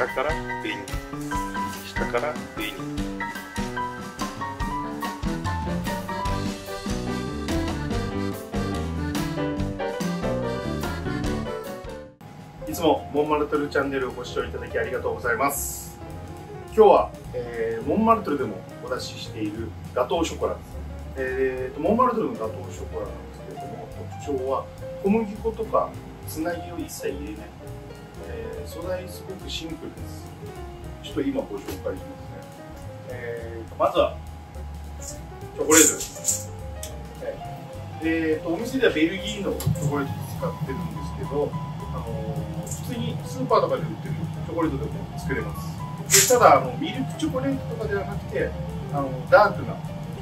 下から上に。下から上に。いつもモンマルトルチャンネルをご視聴いただきありがとうございます。今日は、えー、モンマルトルでもお出ししているガトーショコラです、えーと、モンマルトルのガトーショコラなんですけれども特徴は小麦粉とかつなぎを一切入れない、素材すごくシンプルです。ちょっと今ご紹介しますね、えー、まずはチョコレートです、えーと、お店ではベルギーのチョコレート使ってるんですけどあのー、普通にスーパーとかで売ってるチョコレートでも作れます。でただあのミルクチョコレートとかではなくてあのダークな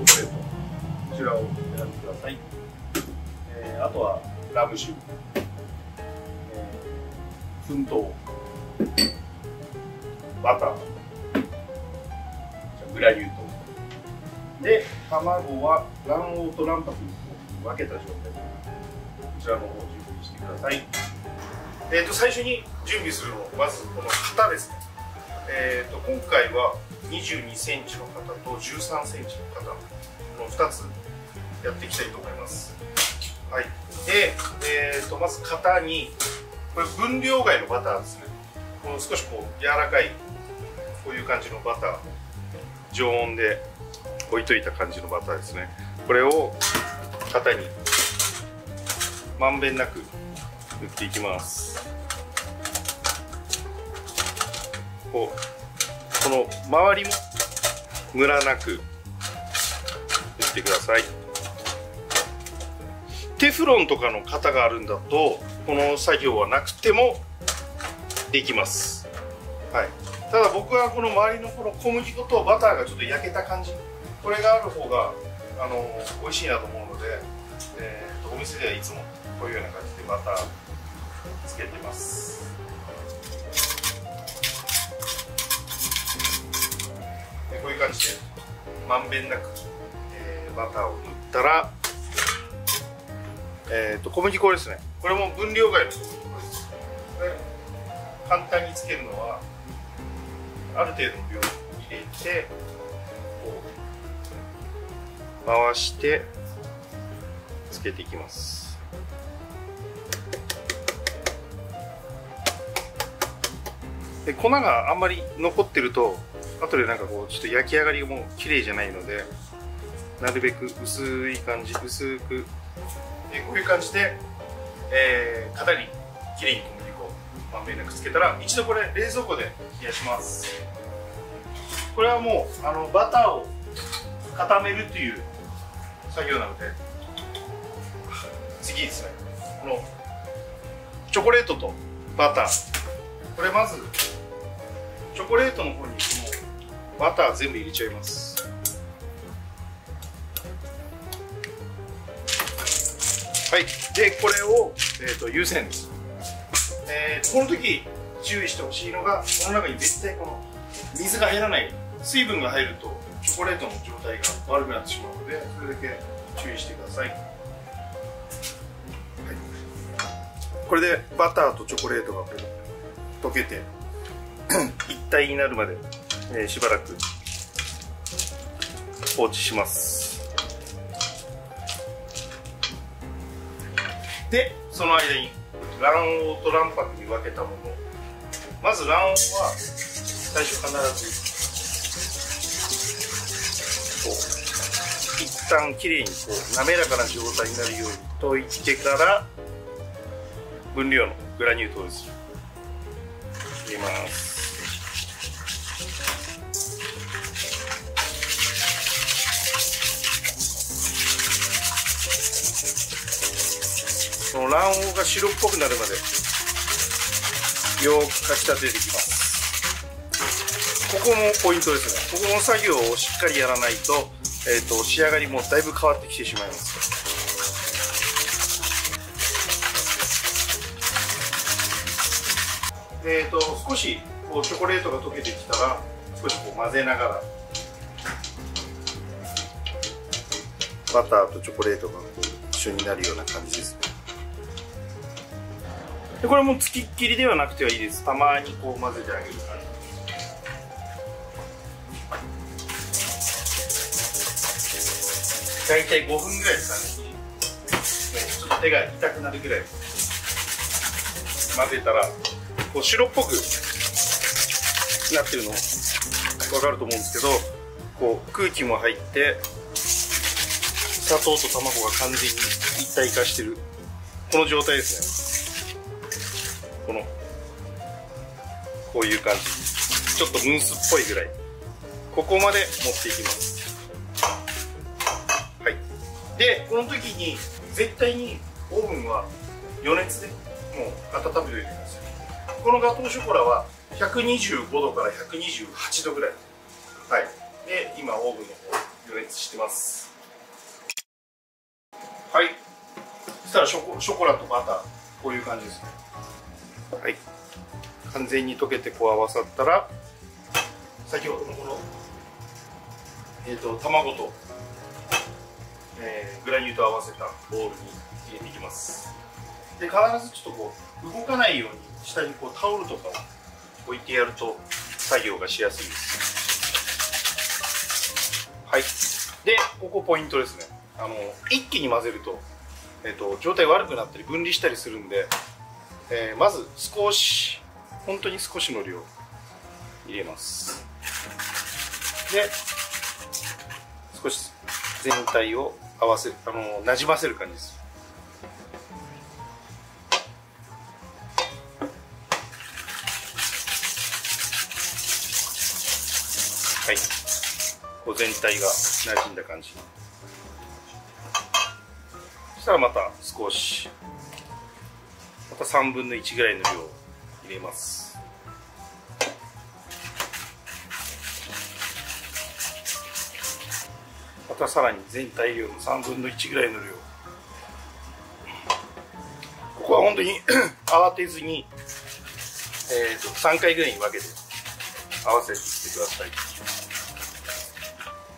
チョコレート。こちらを選んでください、えー、あとはラム酒、えー、粉糖バターグラニュー糖。で卵は卵黄と卵白に分けた状態。でこちらの方を準備してください。えーと、最初に準備するのはまずこの型ですね、えーと、今回は2 2センチの型と1 3センチの型この2つやっていきたいと思います。はい。で、えー、とまず型にこれ分量外のバターですね。この少しこう柔らかいこういう感じのバター常温で置いといた感じのバターですね。これを型にまんべんなく塗っていきます。こうこの周りもムラなく塗ってください。テフロンとかの型があるんだとこの作業はなくてもできます。はい。ただ僕はこの周りのこの小麦粉とバターがちょっと焼けた感じ。これがある方があの美味しいなと思うので、えー、お店ではいつもこういうような感じでバターつけてます。でこういう感じでまんべんなく、えー、バターを塗ったらえっ、ー、と小麦粉ですね。これも分量外の小麦粉です。簡単につけるのはある程度の量入れてこう回してつけていきます。で粉があんまり残ってると後でなんかこうちょっと焼き上がりも綺麗じゃないのでなるべく薄い感じ薄くこういう感じで、えー、型にきれいに。まんべんなくつけたら一度これ冷蔵庫で冷やします。これはもうあのバターを固めるっていう作業なので次ですね。このチョコレートとバター。これまずチョコレートの方にこのバター全部入れちゃいます。はい。でこれを、えーと、湯煎です、えー、この時注意してほしいのがこの中に絶対この水が入らない水分が入るとチョコレートの状態が悪くなってしまうのでそれだけ注意してください、はい、これでバターとチョコレートが溶けて一体になるまで、えー、しばらく放置します。でその間に卵黄と卵白に分けたもの。まず卵黄は最初必ずこう一旦きれいにこう滑らかな状態になるように溶いてから分量のグラニュー糖です入れます。この卵黄が白っぽくなるまでよくかきたてていきます。ここもポイントですね。ここの作業をしっかりやらないと,、えーと、仕上がりもだいぶ変わってきてしまいます。えーと、少しこうチョコレートが溶けてきたら少しこう混ぜながらバターとチョコレートがこう一緒になるような感じですね。でこれもつきっきりではなくてはいいです。たまにこう混ぜてあげる感じ。大体5分ぐらいですかね。ちょっと手が痛くなるぐらい混ぜたらこう白っぽくなってるの分かると思うんですけどこう空気も入って砂糖と卵が完全に一体化してる。この状態ですね。このこういう感じ。ちょっとムースっぽいぐらい。ここまで持っていきます。はい。でこの時に絶対にオーブンは余熱でもう温めておいてください。このガトーショコラは125度から128度ぐらい。はい。で今オーブンの方余熱してます。はい。そしたらショコショコラとバターこういう感じですね。はい。完全に溶けてこう合わさったら先ほどのこのえ、ー、と卵と、えー、グラニューと合わせたボウルに入れていきます。で必ずちょっとこう動かないように下にこうタオルとかを置いてやると作業がしやすいです。はい。でここポイントですね。あの一気に混ぜると,、えーと、状態悪くなったり分離したりするんで、えー、まず少し本当に少しの量入れます。で少し全体を合わせあのなじませる感じです。はい。こう全体が馴染んだ感じ。そしたらまた少した3分の1ぐらいの量入れます。またさらに全体量の3分の1ぐらいの量。ここは本当に 慌てずに、えーと、と3回ぐらいに分けて合わせていってください。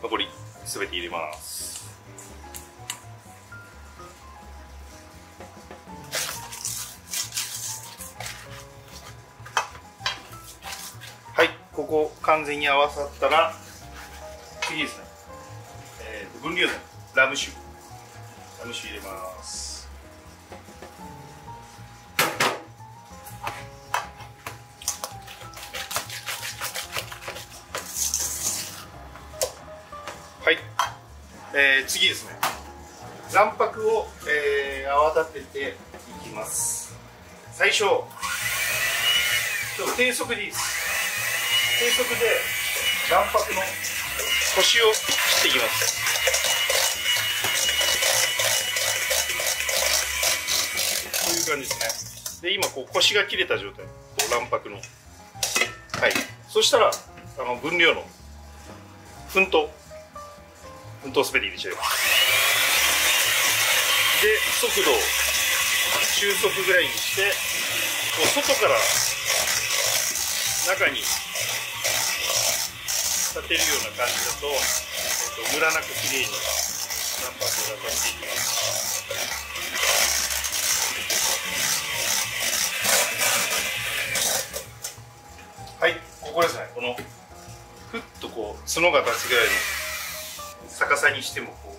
残り全て入れます。ここ完全に合わさったら次ですね、えー、分量のラム酒。ラム酒入れます。はい。えー、次ですね。卵白を、えー、泡立てていきます。最初低速でいいです。低速で卵白の腰を切っていきます。こういう感じですね。で今こう腰が切れた状態。卵白の。はい。そしたらあの分量の粉糖うんと滑り入れちゃいます。で速度を中速ぐらいにしてこう外から中に立てるような感じだと、えっと、ムラなくきれいにナンパーを出していきます。はいここですね。このふっとこう角が立つぐらいの逆さにしてもこ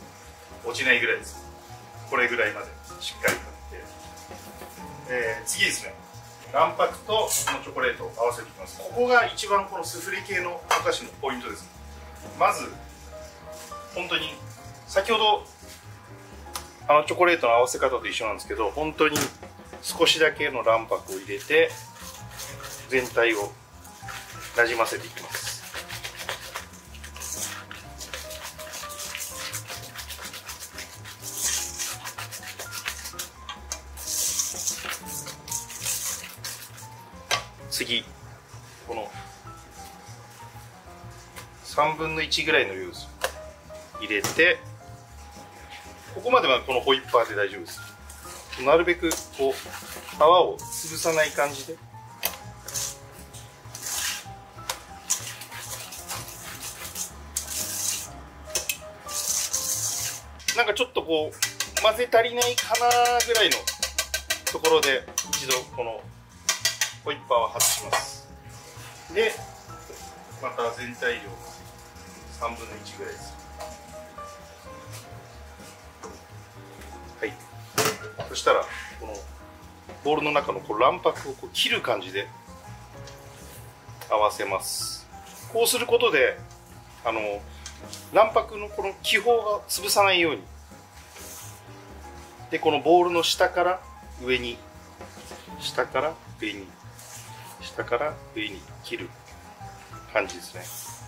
う落ちないぐらいです。これぐらいまでしっかりかけて、えー、次ですね。卵白とこのチョコレートを合わせていきます。ここが一番このスフレ系のお菓子のポイントです。まず本当に先ほどあのチョコレートの合わせ方と一緒なんですけど本当に少しだけの卵白を入れて全体をなじませていきます。3分の1ぐらいの量です。入れてここまではこのホイッパーで大丈夫です。なるべくこう泡を潰さない感じで。なんかちょっとこう混ぜ足りないかなぐらいのところで一度このホイッパーを外します。でまた全体量3分の1ぐらいです。はい。そしたらこのボウルの中のこう卵白をこう切る感じで合わせます。こうすることであの卵白のこの気泡が潰さないように。でこのボウルの下から上に下から上に下から上に切る感じですね。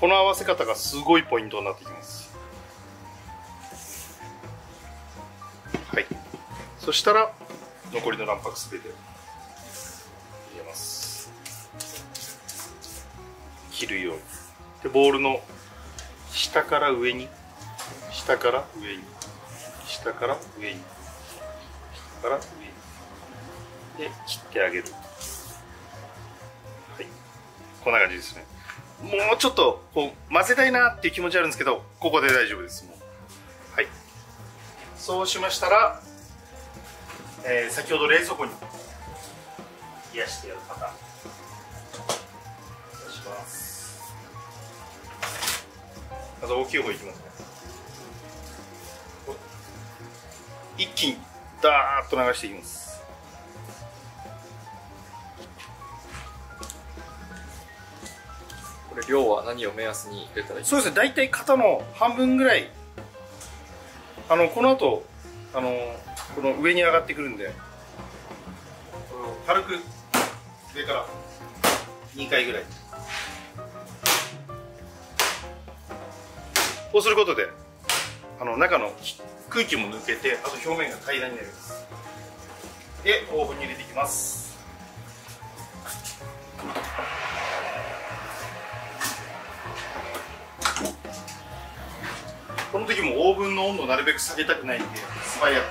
この合わせ方がすごいポイントになってきます。はい。そしたら残りの卵白すべて入れます。切るように。でボウルの下から上に。下から上に。下から上に。下から上に。で切ってあげる。はい。こんな感じですね。もうちょっとこう混ぜたいなっていう気持ちあるんですけどここで大丈夫ですもう。はい。そうしましたら、えー、先ほど冷蔵庫に冷やしてやるパターン。出します。まず大きい方いきますね。一気にダーッと流していきます。量は何を目安に入れたらいい？そうですね。大体肩の半分ぐらい。あのこの後あのこの上に上がってくるんで。軽く上から2回ぐらい。こうすることであの中の空気も抜けてあと表面が平らになります。でオーブンに入れていきます。この時もオーブンの温度をなるべく下げたくないんで素早く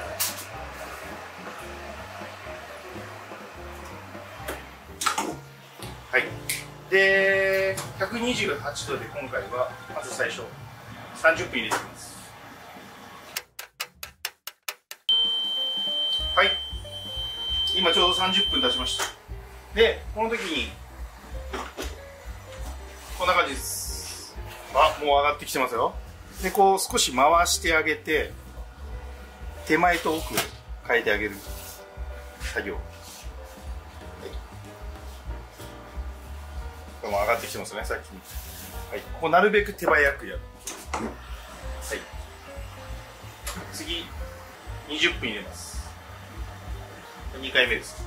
はい。で128度で今回はまず最初30分入れていきます。はい。今ちょうど30分経ちました。でこの時にこんな感じです。あもう上がってきてますよ。でこう少し回してあげて手前と奥変えてあげる。作業、はい、も上がってきてますねさっき。に、はい、ここなるべく手早くやる。はい。次20分入れます。2回目です。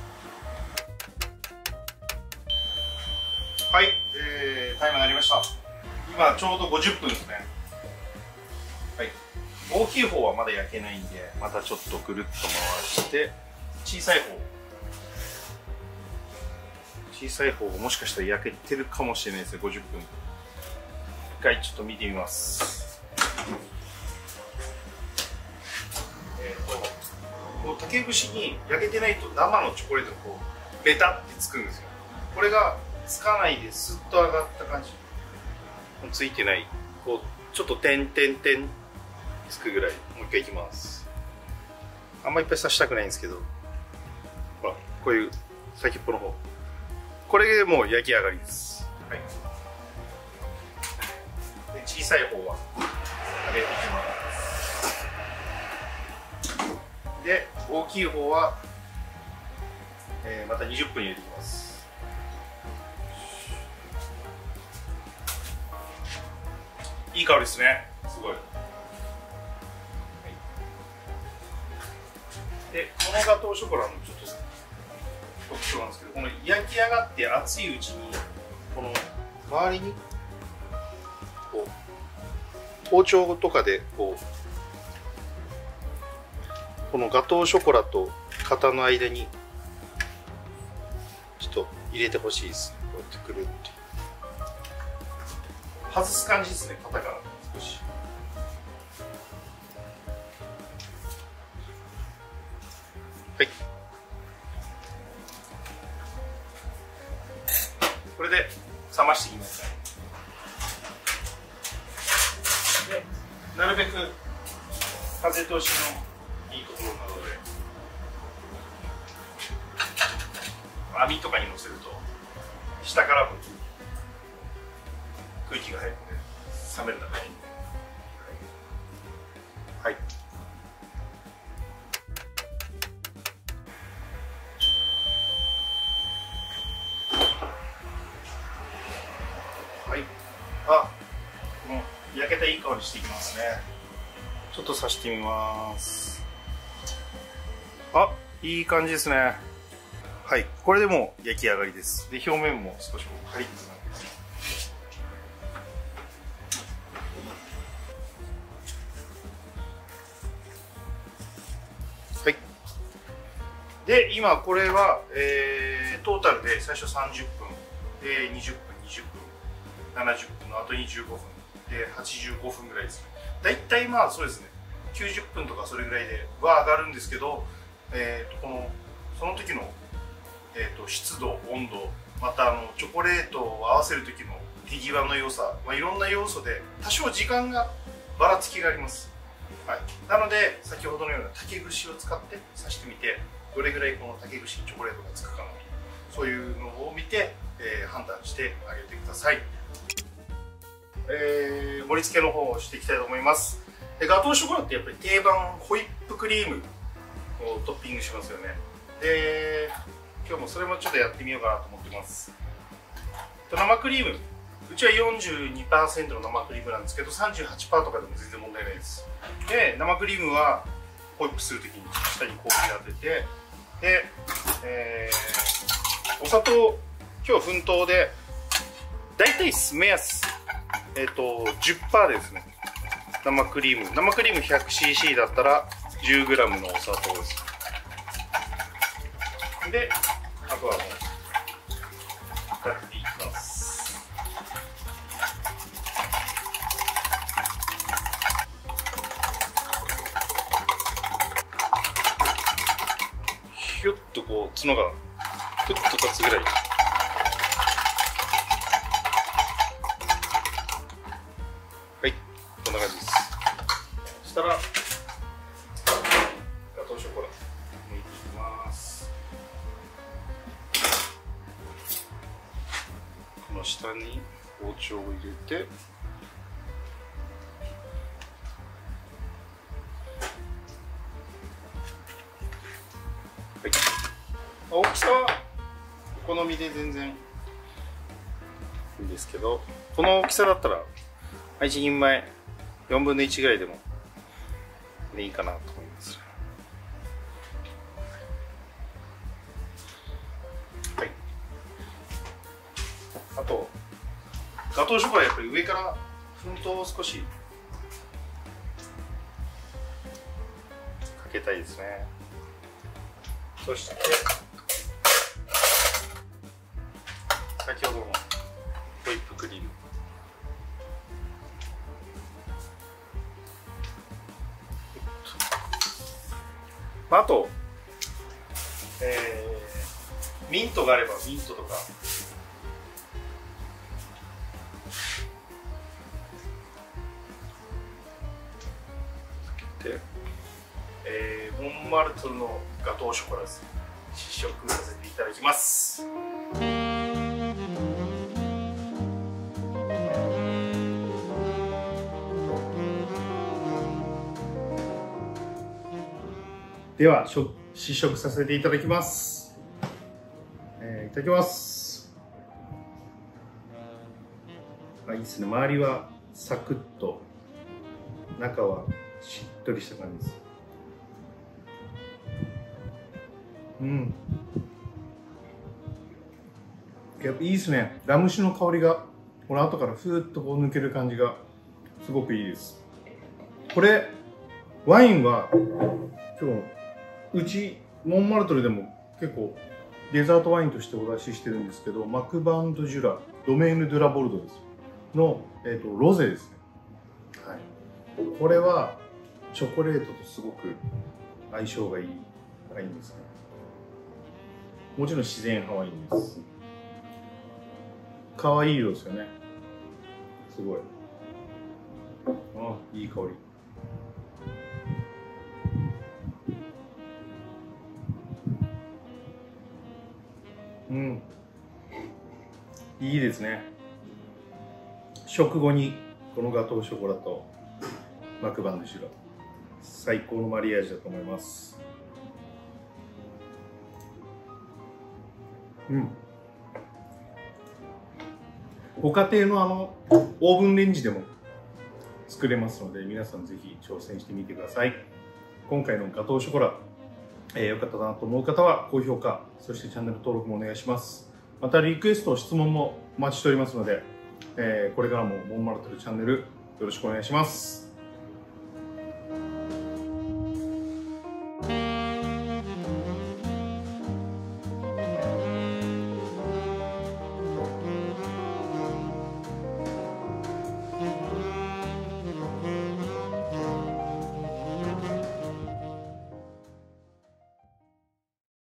はい、えー、タイマーなりました。今ちょうど50分ですね。大きい方はまだ焼けないんでまたちょっとぐるっと回して小さい方。小さい方がもしかしたら焼けてるかもしれないですね50分一回ちょっと見てみます。えっ、ー、とこう竹串に焼けてないと生のチョコレートがこうベタってつくんですよ。これがつかないですっと上がった感じ。ついてない。こうちょっと点点点つくぐらいもう一回いきます。あんまいっぱい刺したくないんですけど。ほらこういう先っぽの方。これでもう焼き上がりです、はい、で小さい方は揚げていきます。で大きい方は、えー、また20分入れていきます。いい香りですね。でこのガトーショコラのちょっと特徴なんですけどこの焼き上がって熱いうちにこの周りにこう包丁とかでこうこのガトーショコラと型の間にちょっと入れてほしいです。こうやってくるって外す感じですね型から気が入るので冷めるのがいいはい。はい。あもう焼けたいい香りしていきますね。ちょっと刺してみますあいい感じですね。はい。これでもう焼き上がりです。で表面も少しカリッと。で今これは、えー、トータルで最初30分。で20分20分70分の後に15分。で85分ぐらいですね。大体まあそうですね。90分とかそれぐらいでは上がるんですけど、えー、とこのその時の、えー、と湿度温度またあのチョコレートを合わせる時の手際の良さ、まあ、いろんな要素で多少時間がばらつきがあります、はい、なので先ほどのような竹串を使って刺してみてどれぐらいこの竹串にチョコレートがつくかなとそういうのを見て、えー、判断してあげてください。えー、盛り付けの方をしていきたいと思います。でガトーショコラってやっぱり定番ホイップクリームをトッピングしますよね。で今日もそれもちょっとやってみようかなと思ってます。生クリーム。うちは42%の生クリームなんですけど38%とかでも全然問題ないです。で生クリームはホイップするときに下に氷当ててで、えー、お砂糖今日奮闘で大体目安えっ、ー、と10%ですね。生クリーム。生クリーム 100cc だったら 10g のお砂糖です。であとはもうとこう角がふっと立つぐらい。はいこんな感じです。そしたらガトーショコラ抜いていきます。この下に包丁を入れて大きさはお好みで全然いいんですけどこの大きさだったら1人前4分の1ぐらいでもでいいかなと思います。はい。あとガトーショコラやっぱり上から粉糖を少しかけたいですね。そして先ほどのホイップクリーム。あと、えー、ミントがあればミントとか。で、えー、モンマルトルのガトーショコラです。試食させていただきます。では試食させていただきます、えー、いただきます。あいいですね。周りはサクッと中はしっとりした感じです。うん。やっぱいいですね。ラム酒の香りがこの後からふーっとこう抜ける感じがすごくいいです。これワインは今日うちモンマルトルでも結構デザートワインとしてお出ししてるんですけどマクバンドジュラドメーヌ・ドゥラ・ボルドです。の、えーと、ロゼですね、はい、これはチョコレートとすごく相性がいいワインですね。もちろん自然派ワインです。可愛い色ですよね。すごい。あいい香りうん。いいですね。食後にこのガトーショコラとマクバンドシュラ最高のマリアージュだと思います。うん。ご家庭のあのオーブンレンジでも作れますので皆さんぜひ挑戦してみてください。今回のガトーショコラ、えー、よかったなと思う方は高評価そしてチャンネル登録もお願いします。またリクエスト質問もお待ちしておりますので、えー、これからもモンマルトルチャンネルよろしくお願いします。